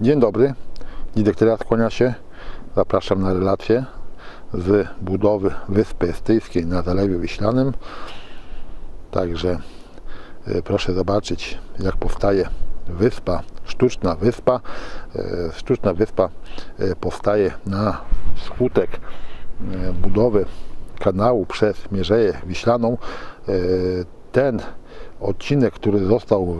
Dzień dobry, Didek teraz kłania się. Zapraszam na relację z budowy Wyspy Estyjskiej na Zalewie Wiślanym. Także e, proszę zobaczyć, jak powstaje wyspa, sztuczna wyspa. E, Sztuczna wyspa e, powstaje na skutek budowy kanału przez Mierzeję Wiślaną. Ten odcinek, który został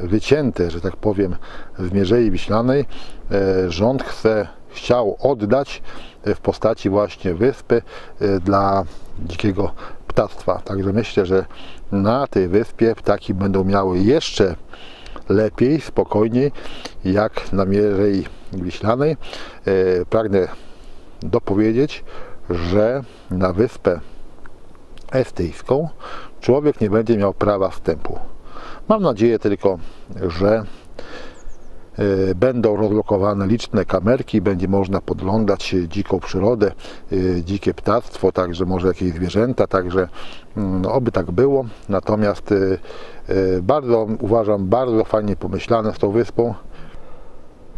wycięte, że tak powiem, w Mierzei Wiślanej, e, rząd chce, chciał oddać w postaci właśnie wyspy e, dla dzikiego ptactwa. Także myślę, że na tej wyspie ptaki będą miały jeszcze lepiej, spokojniej, jak na Mierzei Wiślanej. E, Pragnę dopowiedzieć, że na wyspę estyjską człowiek nie będzie miał prawa wstępu. Mam nadzieję tylko, że e, będą rozlokowane liczne kamerki, będzie można podglądać dziką przyrodę, e, dzikie ptactwo, także może jakieś zwierzęta, także mm, no, oby tak było. Natomiast e, e, bardzo uważam, bardzo fajnie pomyślane z tą wyspą.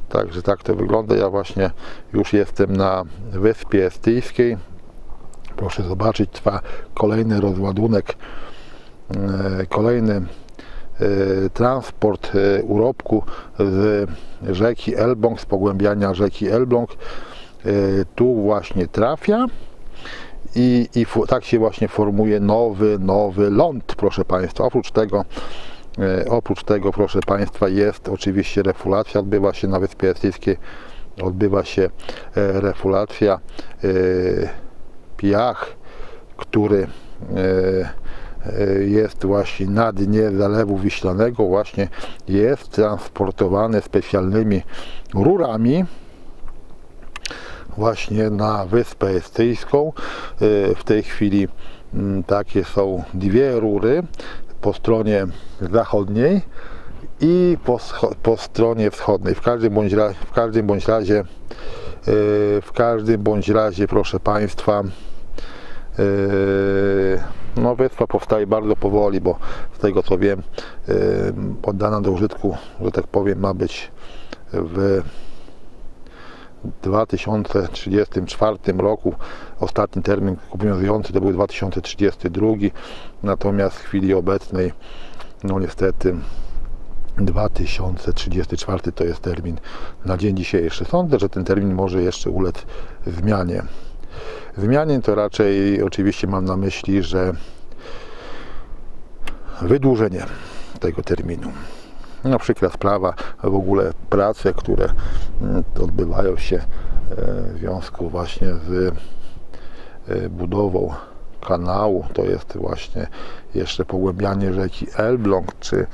Także tak to wygląda. Ja właśnie już jestem na wyspie estyjskiej. Proszę zobaczyć, trwa kolejny rozładunek, e, kolejny e, transport e, urobku z rzeki Elbląg, z pogłębiania rzeki Elbląg. E, Tu właśnie trafia i, i tak się właśnie formuje nowy, nowy ląd, proszę Państwa. Oprócz tego, oprócz tego, proszę Państwa, jest oczywiście refulacja, odbywa się na Wyspie Estyjskiej, odbywa się refulacja piach, który jest właśnie na dnie Zalewu Wiślanego, właśnie jest transportowany specjalnymi rurami właśnie na Wyspę Estyjską. E, W tej chwili mm, takie są dwie rury po stronie zachodniej i po, po stronie wschodniej. W każdym bądź, w każdym bądź razie, e, w każdym bądź razie, proszę Państwa, e, no wyspa powstaje bardzo powoli, bo z tego co wiem, oddana do użytku, że tak powiem, ma być w 2034 roku. Ostatni termin obowiązujący to był 2032, natomiast w chwili obecnej, no niestety 2034 to jest termin na dzień dzisiejszy. Sądzę, że ten termin może jeszcze ulec zmianie. Zmianie to raczej oczywiście mam na myśli, że wydłużenie tego terminu. No przykra sprawa, w ogóle prace, które mm, odbywają się e, w związku właśnie z e, budową kanału, to jest właśnie jeszcze pogłębianie rzeki Elbląg, czy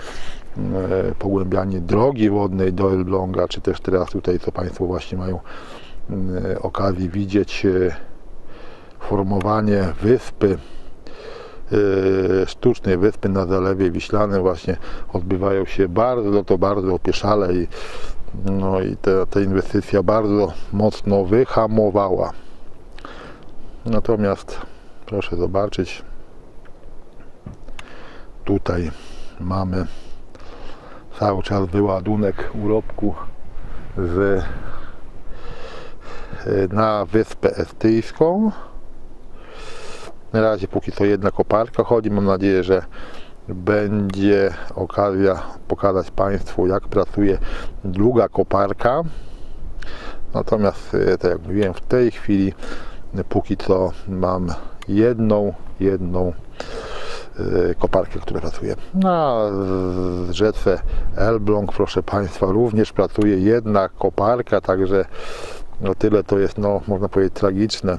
mm, e, pogłębianie drogi wodnej do Elbląga, czy też teraz tutaj, co Państwo właśnie mają mm, okazji widzieć, formowanie wyspy e, sztucznej wyspy na Zalewie Wiślanym właśnie odbywają się bardzo, to bardzo opieszale i, no i ta, ta inwestycja bardzo mocno wyhamowała. Natomiast proszę zobaczyć, tutaj mamy cały czas wyładunek urobku z, e, na Wyspę Estyjską. Na razie póki co jedna koparka chodzi. Mam nadzieję, że będzie okazja pokazać Państwu, jak pracuje druga koparka. Natomiast, e, tak jak mówiłem, w tej chwili e, póki co mam jedną, jedną e, koparkę, która pracuje. Na rzece Elbląg, proszę Państwa, również pracuje jedna koparka, także no tyle to jest, no, można powiedzieć, tragiczne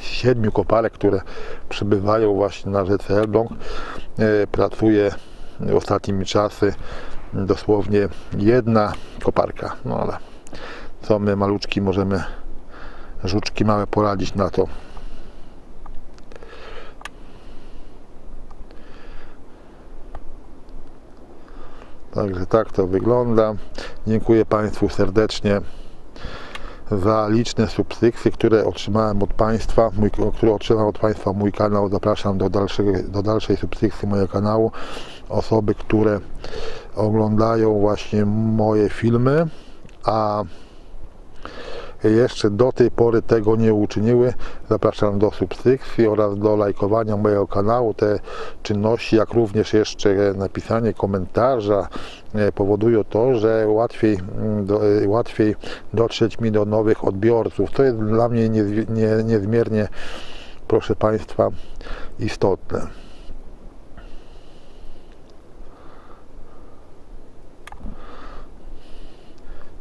siedmiu koparek, które przybywają właśnie na rzece Elbląg, e, pracuje ostatnimi czasy dosłownie jedna koparka. No ale co my maluczki możemy, żuczki małe poradzić na to. Także tak to wygląda. Dziękuję Państwu serdecznie za liczne subskrypcje, które otrzymałem od Państwa, mój, które otrzymał od Państwa mój kanał. Zapraszam do, dalszej do dalszej subskrypcji mojego kanału. Osoby, które oglądają właśnie moje filmy, a jeszcze do tej pory tego nie uczyniły, zapraszam do subskrypcji oraz do lajkowania mojego kanału. Te czynności, jak również jeszcze napisanie komentarza e, powodują to, że łatwiej, mm, do, e, łatwiej dotrzeć mi do nowych odbiorców. To jest dla mnie niezmiernie, proszę Państwa, istotne.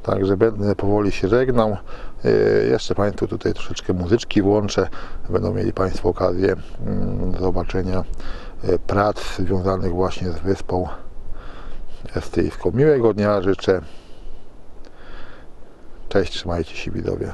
Także będę powoli się żegnał. E, Jeszcze Państwu tutaj troszeczkę muzyczki włączę. Będą mieli Państwo okazję mm, zobaczenia e, prac związanych właśnie z wyspą estyjską. Miłego dnia życzę. Cześć, trzymajcie się widowie.